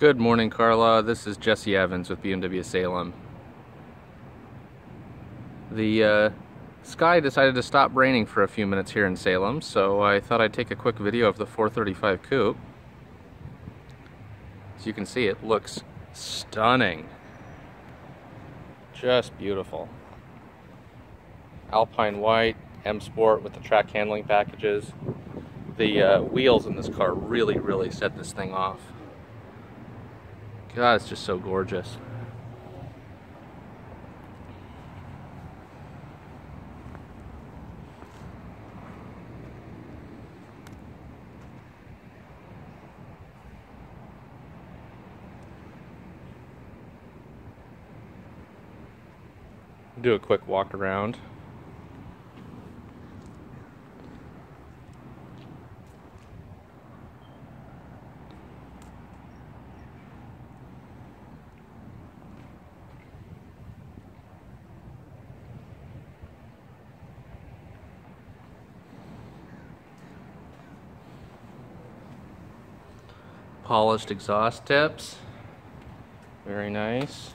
Good morning, Carla. This is Jesse Evans with BMW Salem. The uh, sky decided to stop raining for a few minutes here in Salem, so I thought I'd take a quick video of the 435 Coupe. As you can see, it looks stunning. Just beautiful. Alpine white, M Sport with the track handling packages. The uh, wheels in this car really, really set this thing off. God, it's just so gorgeous. Do a quick walk around. Polished exhaust tips. Very nice.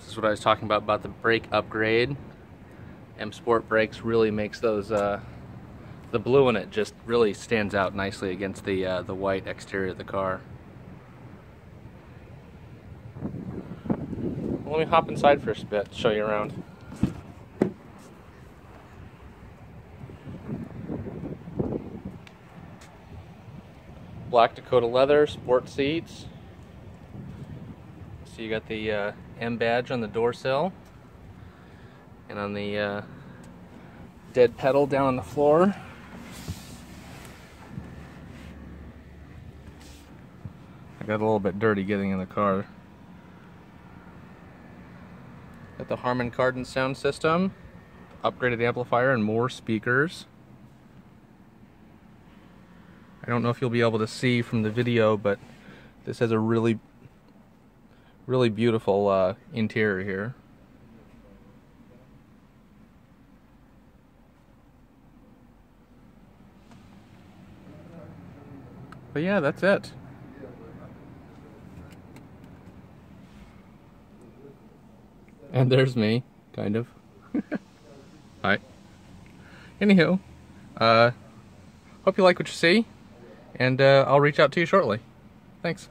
This is what I was talking about, about the brake upgrade. M Sport brakes really makes those, uh, the blue in it just really stands out nicely against the, uh, the white exterior of the car. Let me hop inside for a bit, show you around. Black Dakota leather, sport seats. So you got the uh, M badge on the door sill. And on the uh, dead pedal down on the floor. I got a little bit dirty getting in the car. Got the Harman Kardon sound system, upgraded amplifier and more speakers. I don't know if you'll be able to see from the video, but this has a really, really beautiful uh, interior here. But yeah, that's it. And there's me, kind of. Hi. Anywho, uh, hope you like what you see and uh, I'll reach out to you shortly. Thanks.